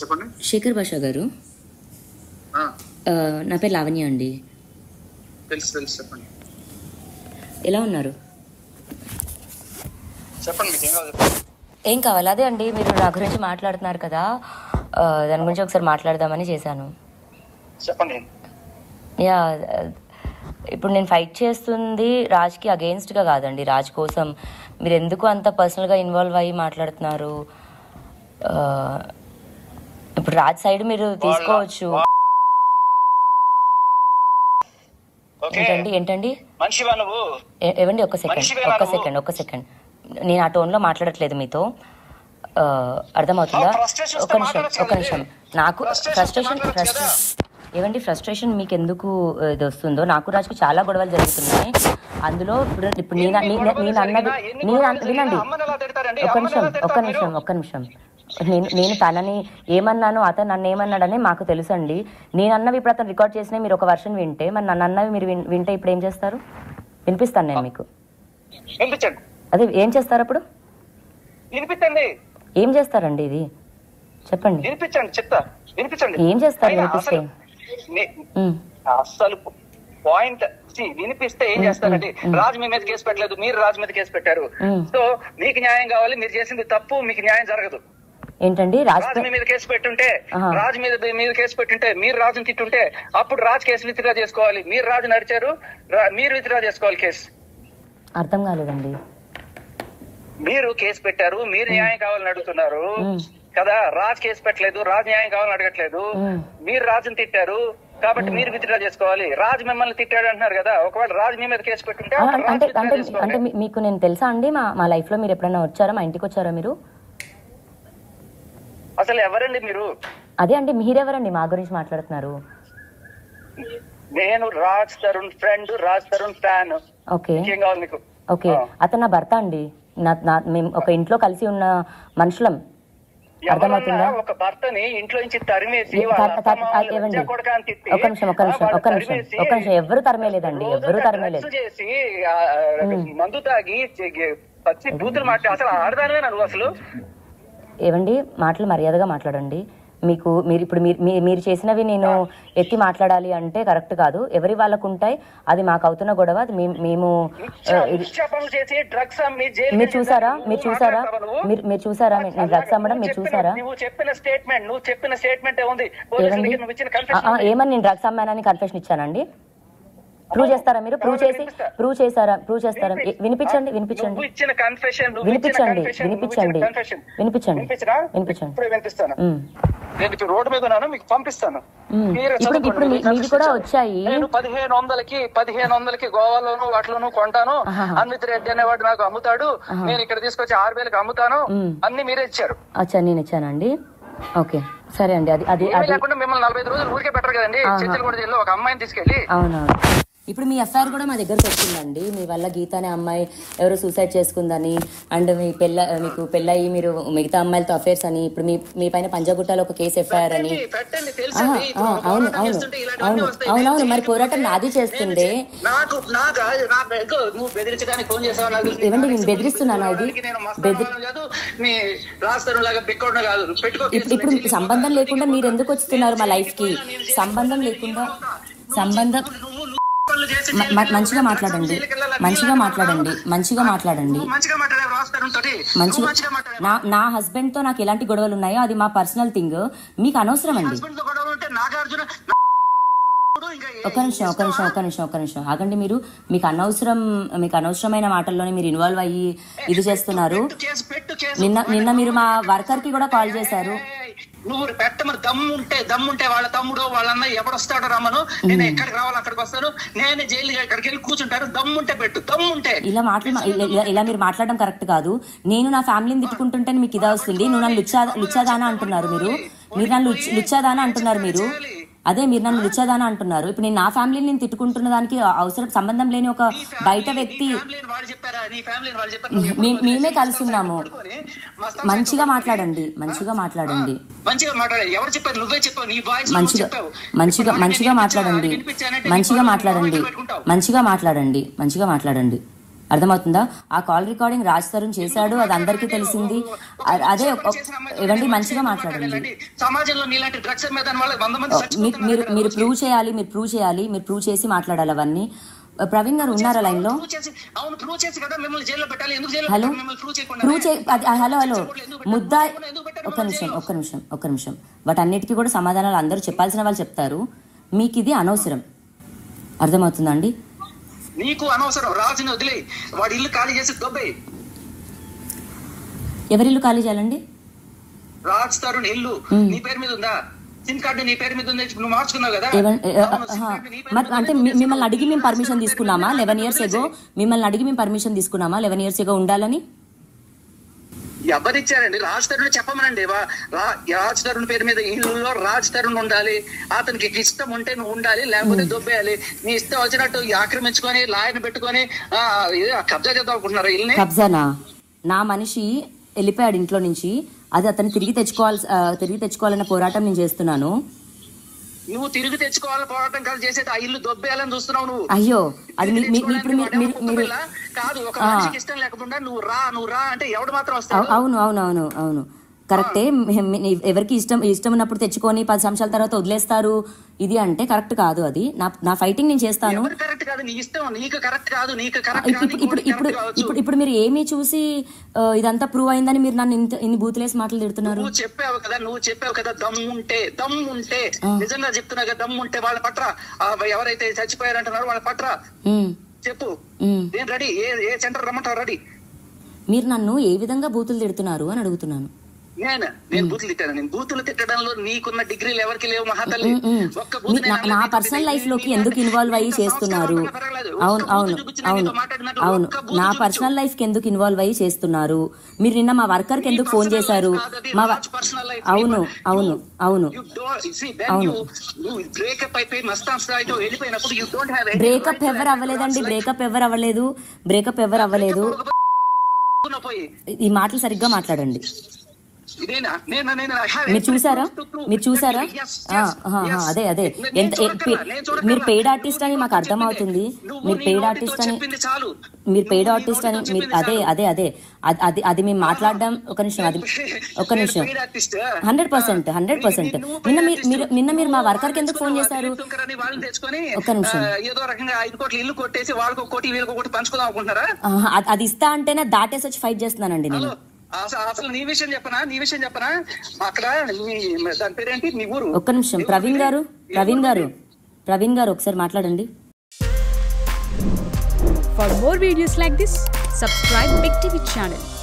చెప్పండి. శేఖర్ భాషా గారు. నా పేరు లావణ్య అండి. తెలుసు తెలుసు చెప్పండి. ఎలా ఉన్నారు? చెప్పండి మీకు ఏం కావాలి? ఏం కావాలి? అదే అండి మీరు నా గురించి మాట్లాడుతున్నారు కదా. దాని గురించి ఒకసారి మాట్లాడదామని చేశాను. చెప్పండి. యా ఇప్పుడు నేను ఫైట్ చేస్తుంది రాజ్కి అగెయిన్స్ట్గా కాదండి. రాజ్ కోసం మీరు ఎందుకు అంత పర్సనల్గా ఇన్వాల్వ్ అయ్యి మాట్లాడుతున్నారు? ఇప్పుడు రాజ్ సైడ్ మీరు తీసుకోవచ్చు. ఏంటండి ఏంటండి? ఏవండి ఒక్క సెకండ్ ఒక్క నువ్వు? సెకండ్ ఒక్క సెకండ్. నేను ఆ టోన్లో మాట్లాడట్లేదు మీతో. అర్థమవుతుందా? తో నిమిషం కదా నిమిషం? నాకు ఫ్రస్ట్రేషన్? ఏవండి ఫ్రస్ట్రేషన్ మీకు ఎందుకు ఇది వస్తుందో? నాకు రాజుకు చాలా గొడవలు జరుగుతున్నాయి. అందులో ఇప్పుడు ఇప్పుడు నేను నేను- అన్నది నేను వినండి? ఒక్క అమ్మని నిమిషం ఒక్క నిమిషం? ఒక్క నిమిషం. నేను నేను తనని ఏమన్నాను అతను నన్ను ఏమన్నాడని మాకు తెలుసండి. నేను అన్నవి ఇప్పుడు అతను రికార్డ్ చేసినవి మీరు ఒక వర్షన్ వింటే మరి నన్ను అన్నవి మీరు వింటే ఇప్పుడు ఏం చేస్తారు? వినిపిస్తాను నేను మీకు. అదే ఏం చేస్తారు అప్పుడు? ఏం చేస్తారండి ఇది? చెప్పండి. వినిపించండి చెప్తా. వినిపించండి. ఏం చేస్తారు వినిపిస్తే? అసలు పాయింట్ వినిపిస్తే ఏం చేస్తారండి? రాజు మీ మీద కేసు పెట్టలేదు మీరు రాజు మీద కేసు పెట్టారు. సో మీకు న్యాయం కావాలి మీరు చేసింది తప్పు మీకు న్యాయం జరగదు. ఏంటండి? రాజ్ మీద కేసు పెట్టుంటే. రాజు మీద మీద కేసు పెట్టుంటే మీరు రాజుని తిట్టుంటే అప్పుడు రాజు కేసు విత్డ్రా చేసుకోవాలి. మీరు రాజు నడిచారు మీరు విత్డ్రా చేసుకోవాలి కేసు. అర్థం కాలేదండి. మీరు కేసు పెట్టారు మీరు న్యాయం కావాలని అడుగుతున్నారు. కదా రాజు కేసు పెట్టలేదు రాజు న్యాయం కావాలని అడగట్లేదు. మీరు రాజుని తిట్టారు కాబట్టి మీరు విత్డ్రా చేసుకోవాలి. రాజు మిమ్మల్ని తిట్టాడు అంటున్నారు కదా ఒకవేళ రాజు మీ మీద కేసు పెట్టుంటే అంటే మీకు నేను తెలుసా అండి? మా మా లైఫ్లో మీరు ఎప్పుడైనా వచ్చారా? మా ఇంటికి వచ్చారా మీరు? అసలు ఎవరండి మీరు? అదే అండి మీరెవరండి మా గురించి మాట్లాడుతున్నారు? నేను Raj Tarun friend Raj Tarun fan. Okay. ఇంకేం కావాలి మీకు? ఓకే. అతను నా భర్త అండి. మేము ఒక ఇంట్లో కలిసి ఉన్న మనుషులం. అర్థమవుతుందా? ఒక భర్తని ఇంట్లో నుంచి తరిమేసి ఏవండి? ఒక్క నిమిషం ఒక్క నిమిషం ఒక్క నిమిషం ఒక్క నిమిషం. ఎవరు తరమేలేదండి ఎవరు తరమేలేదు చేసి మందు తాగి పచ్చి బూతులు మాట్లాడి అసలు ఆడదానివే నువ్వు అసలు? ఏవండి? మాటలు మర్యాదగా మాట్లాడండి. మీకు మీరు ఇప్పుడు మీరు మీరు చేసినవి నేను ఎత్తి మాట్లాడాలి అంటే కరెక్ట్ కాదు. ఎవరి వాళ్ళకు ఉంటాయి అది మాకు అవుతున్న గొడవ. అది మేము మీరు చూసారా? మీరు చూసారా? మీరు మీరు చూసారా? నేను డ్రగ్స్ అమ్మడం మీరు చూసారా? ఏమని నేను డ్రగ్స్ అమ్మానని కన్ఫెషన్ ఇచ్చానండి? ప్రూవ్ చేస్తారా మీరు? ప్రూవ్ చేసి ప్రూవ్ చేశారా ప్రూవ్ చేస్తారా? వినిపించండి వినిపించండి. నువ్వు ఇచ్చిన కన్ఫెషన్ వినిపించండి వినిపించండి. వినిపించండి. వినిపించండి. ఇప్పుడే వినిపిస్తాను. ఉమ్. నేను ఇప్పుడు రోడ్డు మీద ఉన్నాను మీకు పంపిస్తాను. ఇప్పుడు. ఇప్పుడు మీది కూడా వచ్చాయి. నేను పదిహేను వందలకి పదిహేను వందలకి గోవాలోను వాటిలోను కొంటాను. అన్విత్ రెడ్డి అనేవాడు నాకు అమ్ముతాడు. నేను ఇక్కడ తీసుకొచ్చి ఆరు వేలకు అమ్ముతాను. అన్ని మీరే ఇచ్చారు. అచ్చా నేను ఇచ్చానండి. ఓకే. సరే అండి అది అది లేకుండా మిమ్మల్ని నలభై ఐదు రోజులు ఊరికే పెట్టరు కదండి. చర్చలు కూడా ఒక అమ్మాయిని తీసుకెళ్ళి అవునవును. ఇప్పుడు మీ ఎఫ్ఐఆర్ కూడా మా దగ్గరకు వచ్చిందండి. మీ వల్ల గీత అనే అమ్మాయి ఎవరో సూసైడ్ చేసుకుందని అండ్ మీ పెళ్ళ మీకు పెళ్ళయి మీరు మిగతా అమ్మాయిలతో అఫేర్స్ అని ఇప్పుడు మీ మీ పైన పంజాగుట్టలో ఒక కేసు ఎఫ్ఐఆర్ అని. అవును అవును అవును. అవునవును మరి పోరాటం నాది తెలుసు. ఏవండి నేను బెదిరిస్తున్నానా పెట్టుకో ఇప్పుడు సంబంధం లేకుండా మీరు ఎందుకు వచ్చుతున్నారు మా లైఫ్కి? సంబంధం లేకుండా సంబంధం మంచిగా మాట్లాడండి మంచిగా మాట్లాడండి మంచిగా మాట్లాడండి మంచిగా నా హస్బెండ్తో నాకు ఎలాంటి గొడవలు ఉన్నాయో అది మా పర్సనల్ థింగ్ మీకు అనవసరం అండి ఒక్క నిమిషం ఒక్క నిమిషం ఒక్క నిమిషం ఒక్క నిమిషం ఆగండి మీరు మీకు అనవసరం మీకు అనవసరమైన మాటల్లోనే మీరు ఇన్వాల్వ్ అయ్యి ఇది చేస్తున్నారు నిన్న నిన్న మీరు మా వర్కర్కి కూడా కాల్ చేశారు నువ్వు పెట్టమని దమ్ము ఉంటే దమ్ము ఉంటే వాళ్ళ తమ్ముడు వాళ్ళ అన్న ఎవడొస్తాడో రమ్మను. నేను ఎక్కడికి రావాలి అక్కడికి వస్తాను. నేను జైలు ఎక్కడికి వెళ్ళి కూర్చుంటాను. దమ్ము ఉంటే పెట్టు దమ్ము ఉంటే. ఇలా మాటలు మా- ఇలా- మీరు మాట్లాడడం కరెక్ట్ కాదు. నేను నా ఫ్యామిలీని తిట్టుకుంటుంటే మీకు ఇదా వస్తుంది నువ్వు నన్ను లుచ్చా లుచ్చాదానా అంటున్నారు మీరు. మీరు నన్ను లుచ్- లుచ్చాదానా అంటున్నారు మీరు. అదే మీరు నన్ను లుచ్చాదానా అంటున్నారు. ఇప్పుడు నేను నా ఫ్యామిలీని నేను తిట్టుకుంటున్న దానికి అవసరం సంబంధం లేని ఒక బయట వ్యక్తి మేమే కలిసి ఉన్నాము. మంచిగా మాట్లాడండి మంచిగా మాట్లాడండి. మంచిగా మంచిగా మంచిగా మాట్లాడండి. మంచిగా మాట్లాడండి. మంచిగా మాట్లాడండి. మంచిగా మాట్లాడండి. అర్థమవుతుందా? ఆ కాల్ రికార్డింగ్ రాజ్ తరుణ్ చేశాడు అది అందరికీ తెలిసింది. అదే ఇవ్వండి మంచిగా మాట్లాడండి. మీరు మీరు. ప్రూవ్ చేయాలి మీరు ప్రూవ్ చేయాలి మీరు ప్రూవ్ చేసి మాట్లాడాలి అవన్నీ. ప్రవీణ్ గారు ఉన్నారా లైన్లో? హలో? ప్రూవ్ చే హలో హలో. ముద్దా ఒక్క నిమిషం? ఒక్క నిమిషం ఒక్క నిమిషం. వాటన్నిటికీ కూడా సమాధానాలు అందరూ చెప్పాల్సిన వాళ్ళు చెప్తారు. మీకు ఇది అనవసరం. అర్థమవుతుందా అండి? నీకు అనవసరం రాజుని వదిలే. వాడి ఇల్లు ఖాళీ చేసి దొబ్బే. ఎవరిల్లు ఖాళీ చేయాలండి? రాజ్ తరుణ్ ఇల్లు. నీ పేరు మీద ఉందా? సిమ్ కార్డు నీ పేరు మీద ఉంది? నువ్వు మార్చుకున్నావు కదా. అంటే మిమ్మల్ని అడిగి మేము పర్మిషన్ తీసుకున్నామా? లెవెన్ ఇయర్స్ ఎగో మిమ్మల్ని అడిగి మేము పర్మిషన్ తీసుకున్నామా? లెవెన్ ఇయర్స్ ఎగో ఉండాలని? ఎవరిచ్చారండి? రాజ్ తరుణ్ చెప్పమనండి. రాజ్ తరుణ్ పేరు మీద ఇల్లులో రాజ్ తరుణ్ ఉండాలి. అతనికి ఇష్టం ఉంటే నువ్వు ఉండాలి లేకపోతే దొబ్బేయాలి. నీ ఇష్టం వచ్చినట్టు ఆక్రమించుకొని లాయర్ని పెట్టుకొని కబ్జా చేద్దాం అనుకుంటున్నారు ఇల్లుని కబ్జానా? నా మనిషి వెళ్ళిపోయాడు ఇంట్లో నుంచి. అది అతను తిరిగి తెచ్చుకోవాలి తిరిగి తెచ్చుకోవాలన్న పోరాటం నేను చేస్తున్నాను. నువ్వు తిరిగి తెచ్చుకోవాలి పోరాటం కాదు చేసేది ఆ ఇల్లు దొబ్బేయాలని చూస్తున్నావు నువ్వు. అయ్యో అది ఇప్పుడు మీరు కాదు. ఒక. మనిషికి ఇష్టం లేకుండా నువ్వు రా నువ్వు రా అంటే ఎవడు మాత్రం వస్తాడు? అవును అవును అవును అవును. కరెక్టే. ఎవరికి ఇష్టం ఇష్టం ఉన్నప్పుడు తెచ్చుకొని పది సంవత్సరాల తర్వాత వదిలేస్తారు. ఇది అంటే కరెక్ట్ కాదు అది. నా నా ఫైటింగ్ నేను చేస్తాను. కరెక్ట్ కాదు? నీ ఇష్టం. నీకు కరెక్ట్ కాదు. నీకు కరెక్ట్ ఇప్పుడు ఇప్పుడు ఇప్పుడు ఇప్పుడు ఇప్పుడు ఇప్పుడు మీరు ఏమీ చూసి ఇదంతా ప్రూవ్ అయిందని మీరు నన్ను ఇంత ఇన్ని బూతులేసి మాటలు తిడుతున్నారు? నువ్వు చెప్పావు కదా నువ్వు చెప్పావు కదా దమ్ము ఉంటే దమ్ము ఉంటే నిజంగా చెప్తున్నా కదా దమ్ము ఉంటే వాళ్ళ పట్ర. ఎవరైతే చచ్చిపోయారు అంటున్నారో వాళ్ళ పట్ర. చెప్పు. నేను రెడీ. ఏ ఏ సెంటర్ రమ్మంటావు? రెడీ. మీరు నన్ను ఏ విధంగా బూతులు తిడుతున్నారు అని అడుగుతున్నాను. నేను నేను బూతులు తిట్టాను. నేను బూతులు తిట్టడంలో నీకున్న డిగ్రీలు ఎవరికి లేవు మహాతల్లి. ఒక్క నా-. పర్సనల్ లైఫ్లోకి ఎందుకు ఇన్వాల్వ్ అయ్యి చేస్తున్నారు? అవును అవును అవును. అవును. నా. పర్సనల్ లైఫ్కి ఎందుకు ఇన్వాల్వ్ అయ్యి చేస్తున్నారు? మీరు నిన్న మా వర్కర్కి ఎందుకు ఫోన్ చేశారు? మా. అవును అవును అవును. అవును. బ్రేకప్ ఎవరు అవ్వలేదండి? బ్రేకప్ ఎవరు అవ్వలేదు? బ్రేకప్ ఎవరు అవ్వలేదు? ఈ మాటలు సరిగ్గా మాట్లాడండి. మీరు చూసారా. మీరు చూసారా. అదే అదే. ఎంత. మీరు పెయిడ్ ఆర్టిస్ట్ అని మాకు అర్థమవుతుంది చెప్పింది. మీరు పెయిడ్ ఆర్టిస్ట్ అని మీరు పెయిడ్ ఆర్టిస్ట్ అని మీరు అదే. అదే అదే. అది- అది మేము మాట్లాడడం ఒక నిమిషం అది ఒక నిమిషం. Hundred percent hundred percent. నిన్న మీరు నిన్న మీరు మా వర్కర్కి ఎందుకు ఫోన్ చేశారు? ఒక్క నిమిషం. ఏదో రకంగా ఐదు కోట్లు ఇల్లు కొట్టేసి వాళ్ళకి ఒక కోటి వీళ్ళకి ఒక కోటి పంచుకుందాం అనుకుంటున్నారా? అది- ఇస్తా అంటేనే దాటేసి వచ్చి ఫైట్ చేస్తున్నానండి నేను. అసలు నీ విషయం చెప్పనా? నీ విషయం చెప్పనా? అక్కడ నీ దాని పేరేంటి? నీ ఊరు? ఒక్క నిమిషం. ప్రవీణ్ గారు? ప్రవీణ్ గారు? ప్రవీణ్ గారు ఒకసారి మాట్లాడండి. For more videos like this, subscribe Big TV channel.